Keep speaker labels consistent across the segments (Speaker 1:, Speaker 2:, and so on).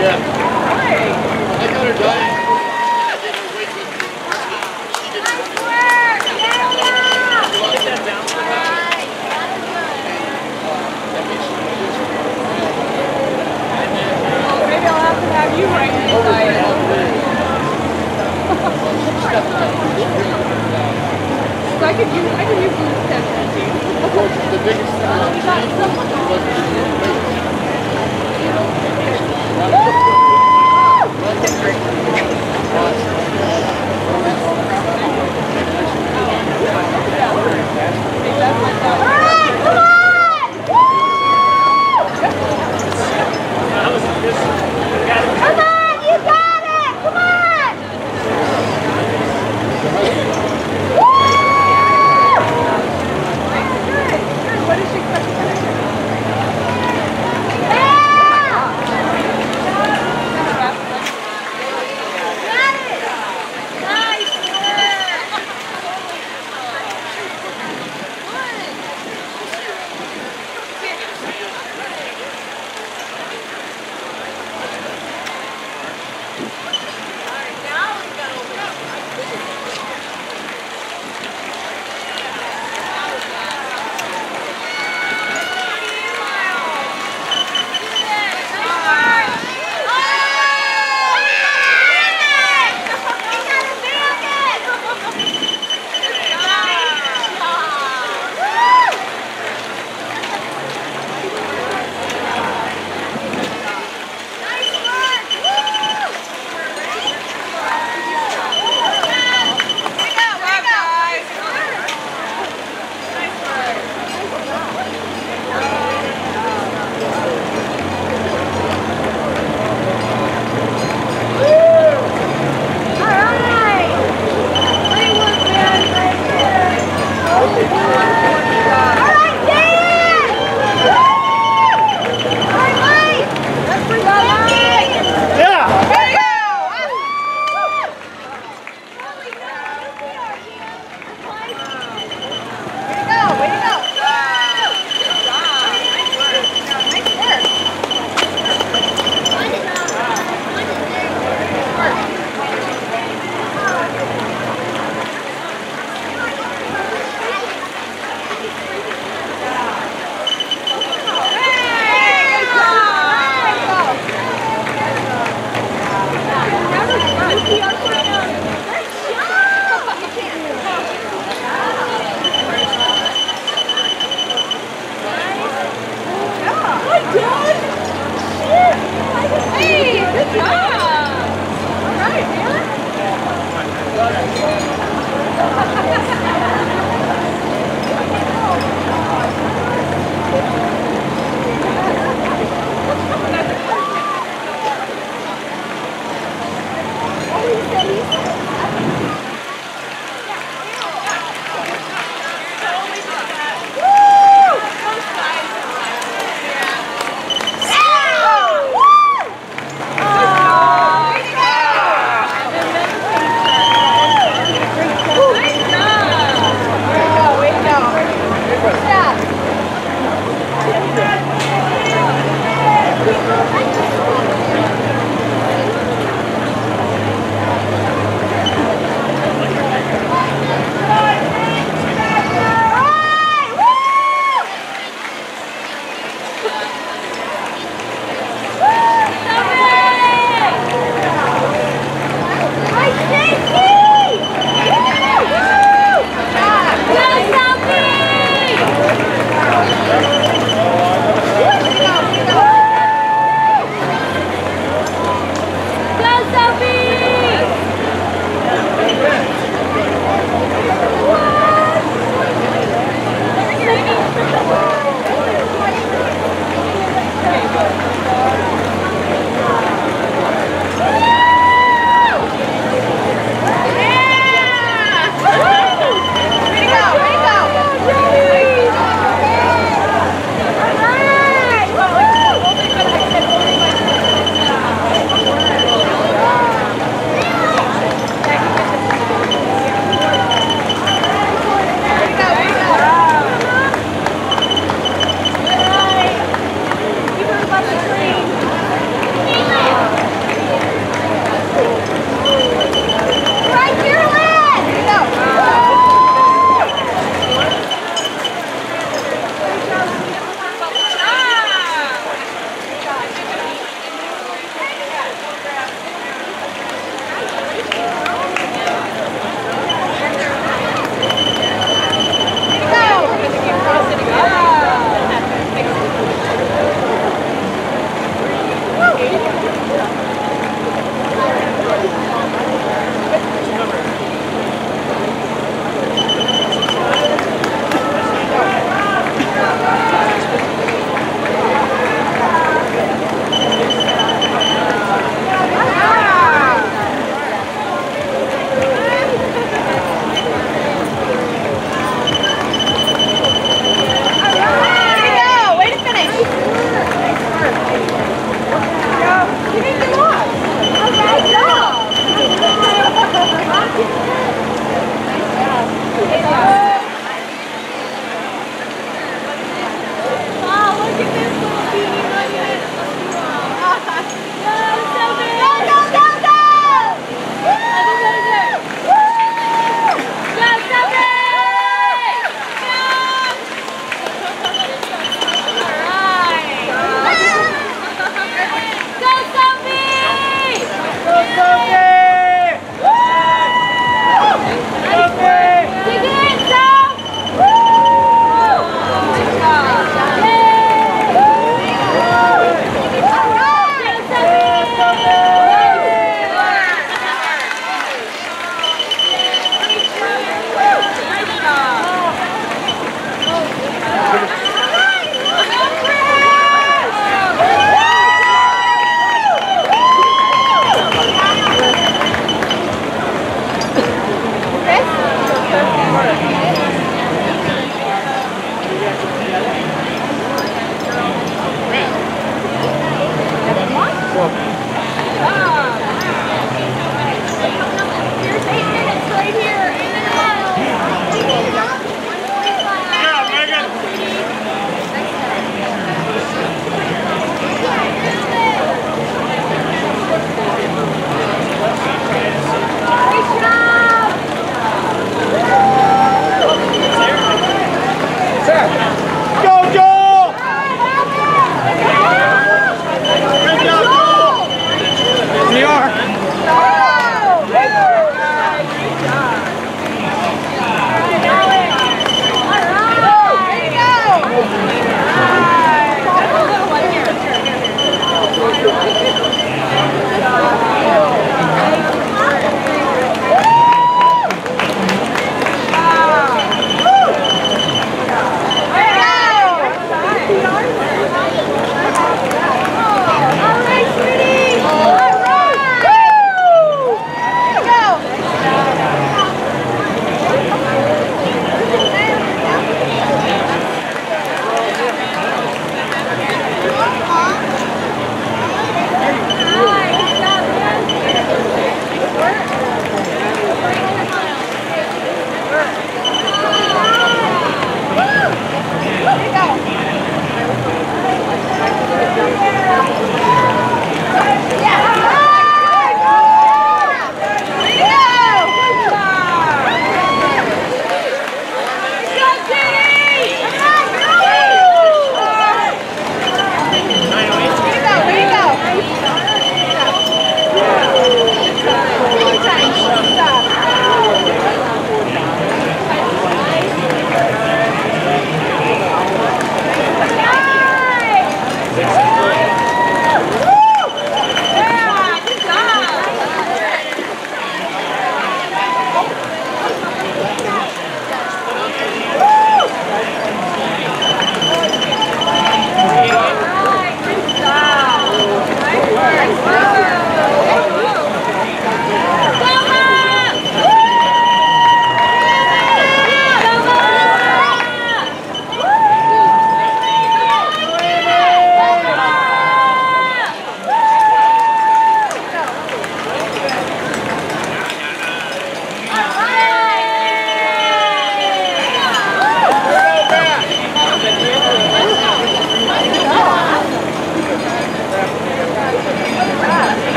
Speaker 1: Yeah. I got her diet.
Speaker 2: So I could use, I could use some testing.
Speaker 1: The biggest thing. About me was the weight.
Speaker 3: That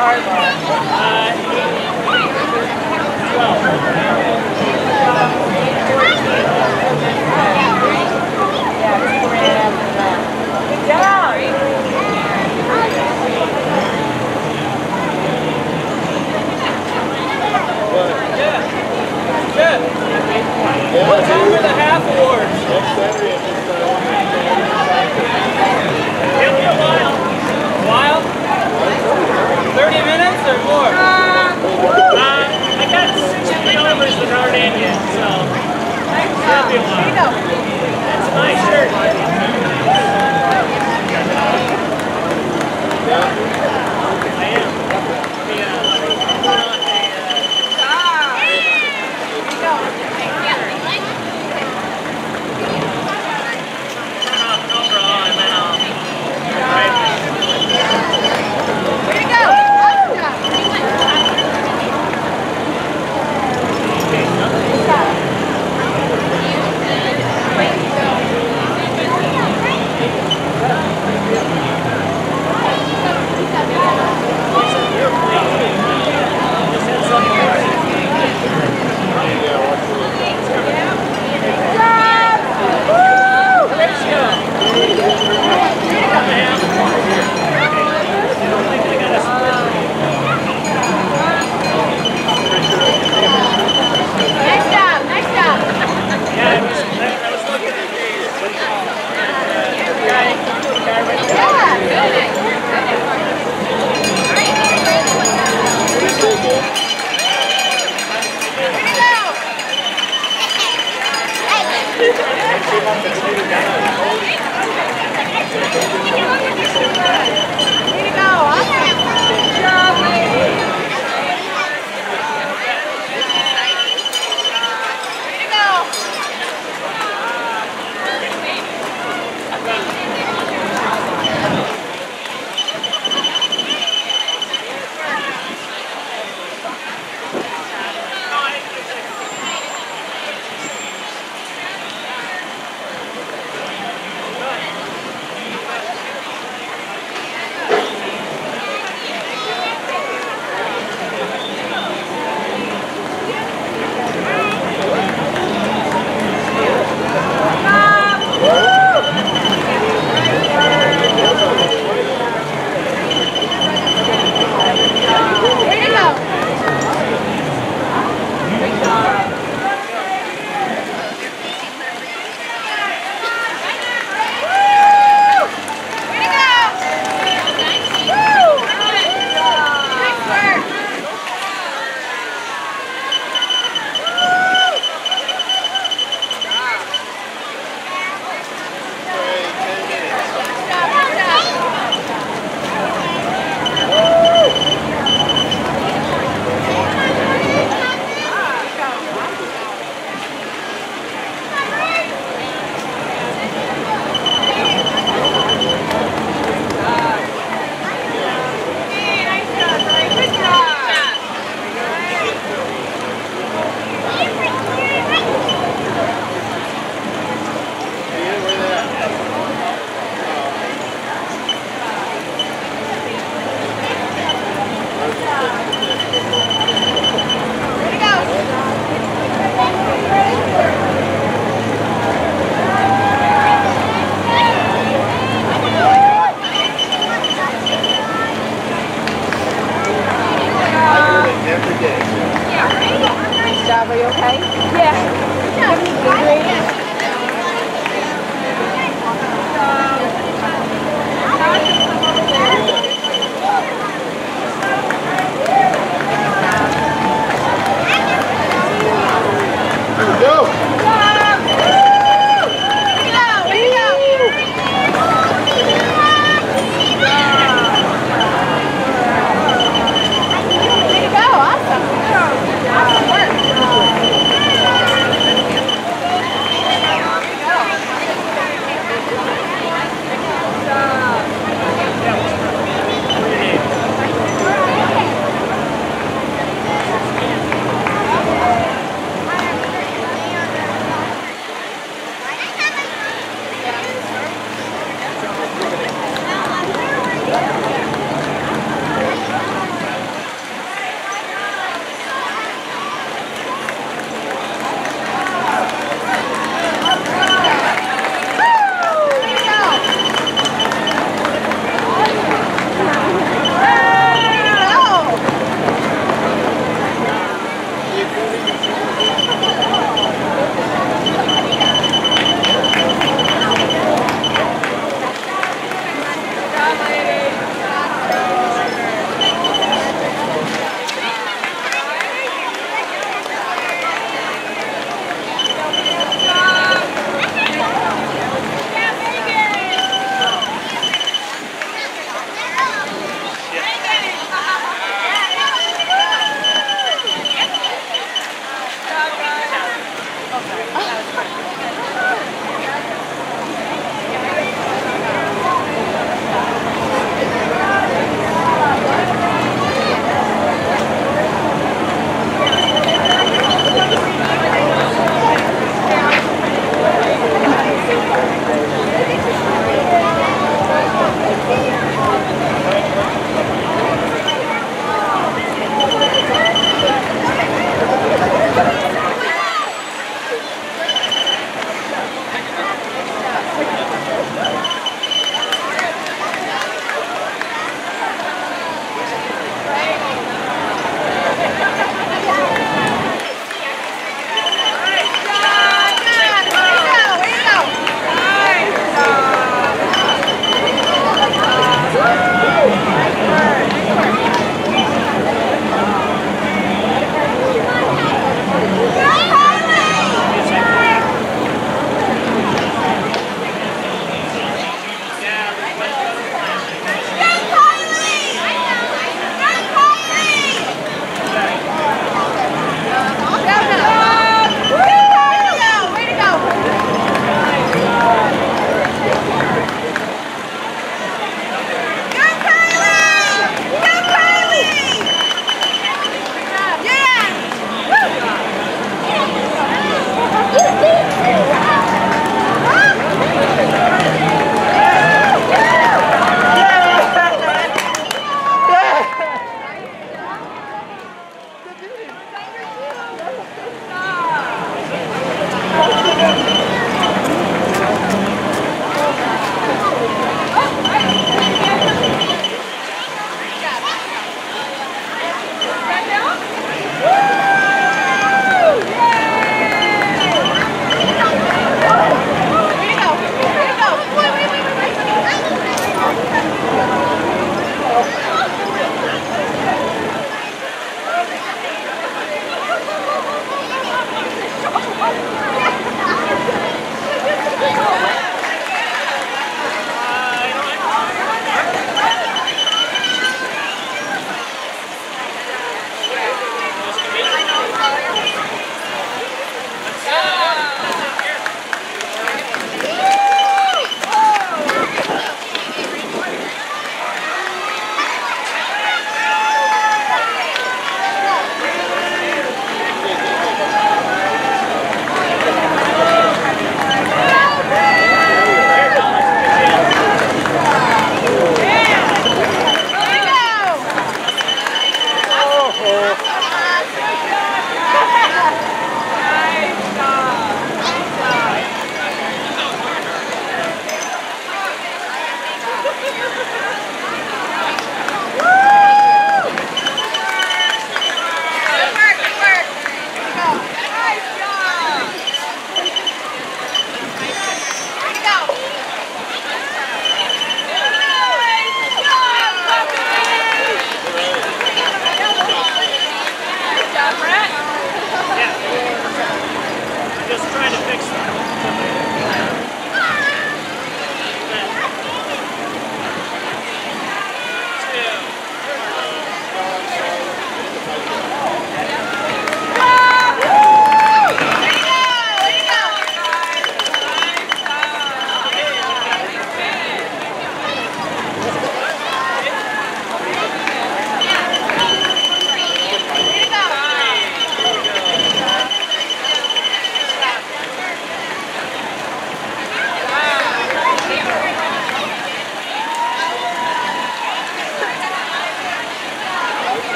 Speaker 2: Job. Good.
Speaker 3: What's over the half awards?
Speaker 2: finished
Speaker 1: the Dardan yet, so. That'll. That's my shirt.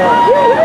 Speaker 1: Oh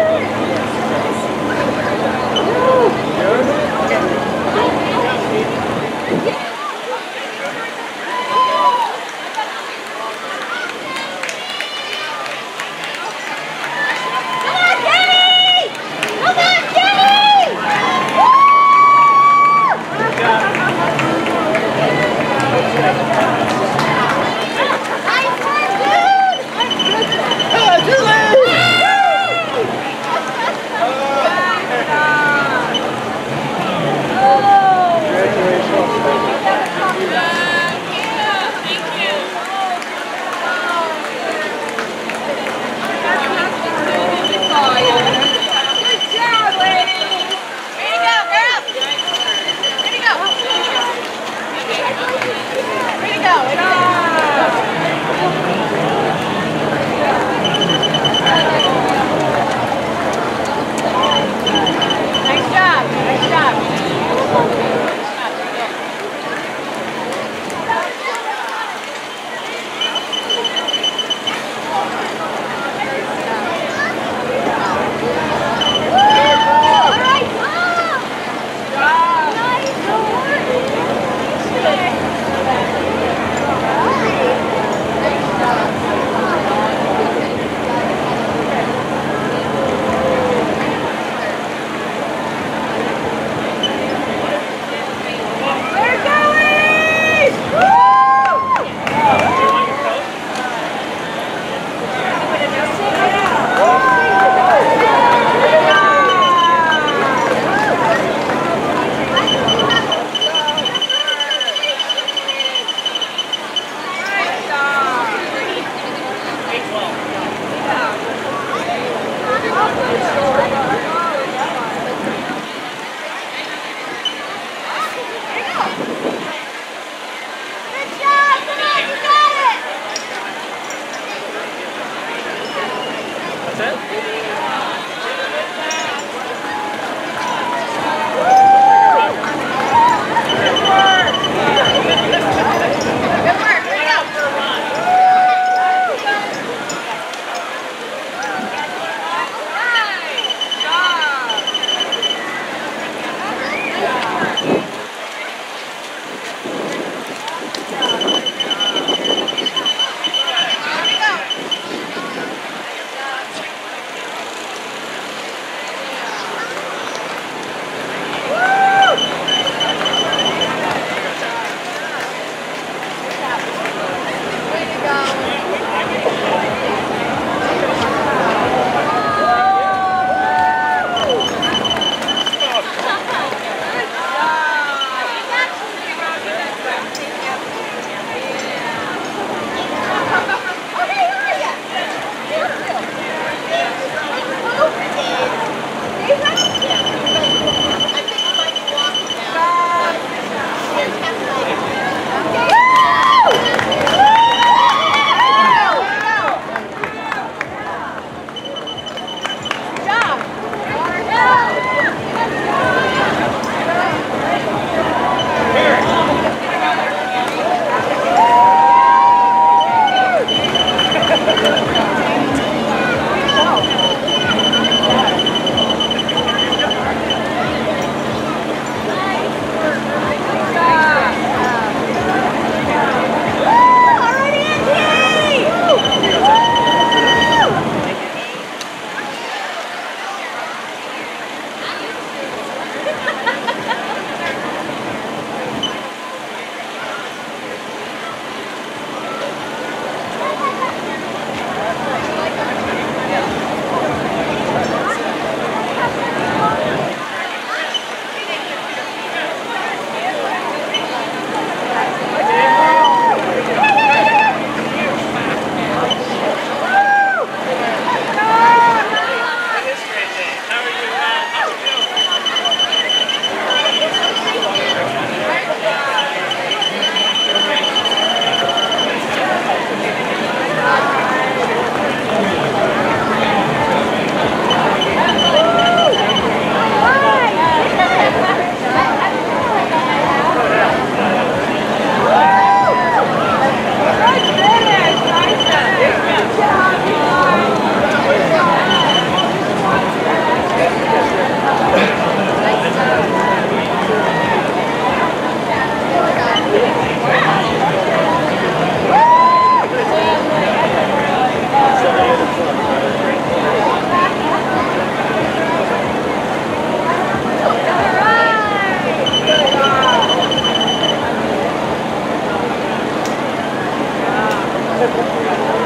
Speaker 2: 何?